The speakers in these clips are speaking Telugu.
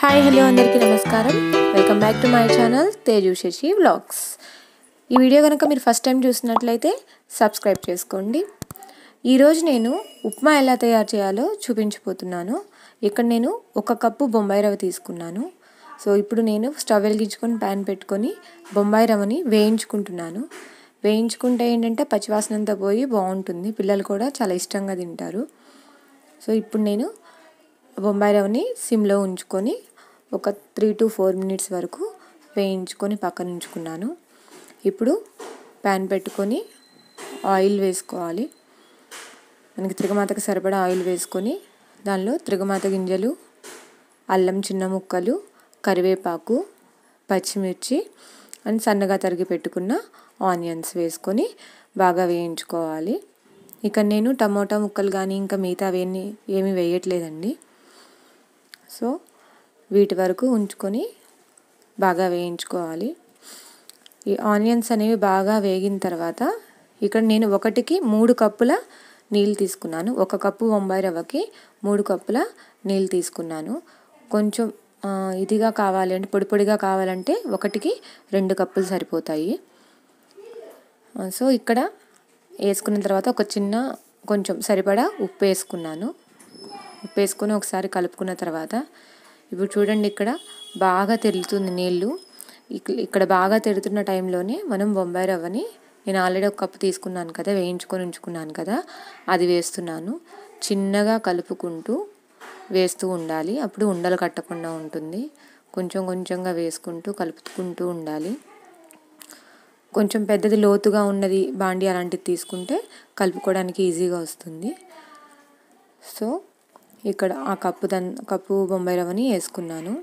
హాయ్ హలో అందరికీ నమస్కారం. Welcome back to my channel Teju Shashi vlogs. ఈ వీడియో కనుక మీరు ఫస్ట్ టైం చూసినట్లయితే సబ్స్క్రైబ్ చేసుకోండి. ఈరోజు నేను ఉప్మా ఎలా తయారు చేయాలో చూపించిపోతున్నాను ఇక్కడ నేను ఒక కప్పు బొంబాయి రవ్వ తీసుకున్నాను. సో ఇప్పుడు నేను స్టవ్ వెలిగించుకొని ప్యాన్ పెట్టుకొని బొంబాయి రవ్వని వేయించుకుంటున్నాను. వేయించుకుంటే ఏంటంటే పచ్చివాసనంతా పోయి బాగుంటుంది. పిల్లలు కూడా చాలా ఇష్టంగా తింటారు. సో ఇప్పుడు నేను బొంబాయి రవ్వని సిమ్లో ఉంచుకొని ఒక త్రీ టు ఫోర్ మినిట్స్ వరకు వేయించుకొని పక్కన ఉంచుకున్నాను. ఇప్పుడు ప్యాన్ పెట్టుకొని ఆయిల్ వేసుకోవాలి. మనకి త్రిగమాతకు సరిపడా ఆయిల్ వేసుకొని దానిలో త్రిగమాత గింజలు అల్లం చిన్న ముక్కలు కరివేపాకు పచ్చిమిర్చి అండ్ సన్నగా తరిగి పెట్టుకున్న ఆనియన్స్ వేసుకొని బాగా వేయించుకోవాలి. ఇక నేను టమోటా ముక్కలు కానీ ఇంకా మిగతా అవన్నీ ఏమీ వేయట్లేదండి. సో వీటి వరకు ఉంచుకొని బాగా వేయించుకోవాలి. ఈ ఆనియన్స్ అనేవి బాగా వేగిన తర్వాత ఇక్కడ నేను ఒకటికి మూడు కప్పుల నీళ్ళు తీసుకున్నాను. ఒక కప్పు బొంబాయి రవ్వకి మూడు కప్పుల నీళ్ళు తీసుకున్నాను. కొంచెం ఇదిగా కావాలి అంటే పొడి పొడిగా కావాలంటే ఒకటికి రెండు కప్పులు సరిపోతాయి. సో ఇక్కడ వేసుకున్న తర్వాత ఒక చిన్న కొంచెం సరిపడా ఉప్పు వేసుకున్నాను. ఉప్పు వేసుకొని ఒకసారి కలుపుకున్న తర్వాత ఇప్పుడు చూడండి ఇక్కడ బాగా తెరులుతుంది నీళ్ళు. ఇక్కడ బాగా తెరుతున్న టైంలోనే మనం బొంబాయి రవ్వని నేను ఆల్రెడీ ఒక కప్పు తీసుకున్నాను కదా వేయించుకొని ఉంచుకున్నాను కదా అది వేస్తున్నాను. చిన్నగా కలుపుకుంటూ వేస్తూ ఉండాలి. అప్పుడు ఉండలు కట్టకుండా ఉంటుంది. కొంచెం కొంచెంగా వేసుకుంటూ కలుపుకుంటూ ఉండాలి. కొంచెం పెద్దది లోతుగా ఉన్నది బాండి అలాంటిది తీసుకుంటే కలుపుకోవడానికి ఈజీగా వస్తుంది. సో ఇక్కడ ఆ కప్పు దన్ కప్పు బొంబాయి రవ్వని వేసుకున్నాను.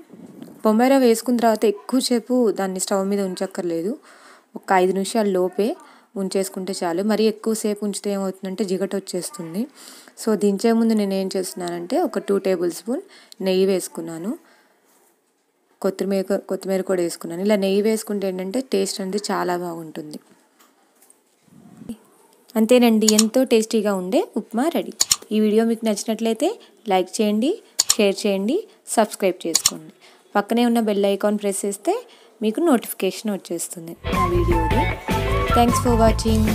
బొంబాయి రవ్వ వేసుకున్న తర్వాత ఎక్కువసేపు దాన్ని స్టవ్ మీద ఉంచక్కర్లేదు. ఒక ఐదు నిమిషాల లోపే ఉంచేసుకుంటే చాలు. మరి ఎక్కువసేపు ఉంచితే ఏమవుతుందంటే జిగట వచ్చేస్తుంది. సో దించే ముందు నేను ఏం చేస్తున్నానంటే ఒక టూ టేబుల్ స్పూన్ నెయ్యి వేసుకున్నాను. కొత్తిమీర కొత్తిమీర కూడా వేసుకున్నాను. ఇలా నెయ్యి వేసుకుంటే ఏంటంటే టేస్ట్ అనేది చాలా బాగుంటుంది. అంతేనండి ఎంతో టేస్టీగా ఉండే ఉప్మా రెడీ. ఈ వీడియో మీకు నచ్చినట్లయితే లైక్ చేయండి షేర్ చేయండి సబ్స్క్రైబ్ చేసుకోండి. పక్కనే ఉన్న బెల్ ఐకాన్ ప్రెస్ చేస్తే మీకు నోటిఫికేషన్ వచ్చేస్తుంది. నా వీడియోది థ్యాంక్స్ ఫర్ వాచింగ్.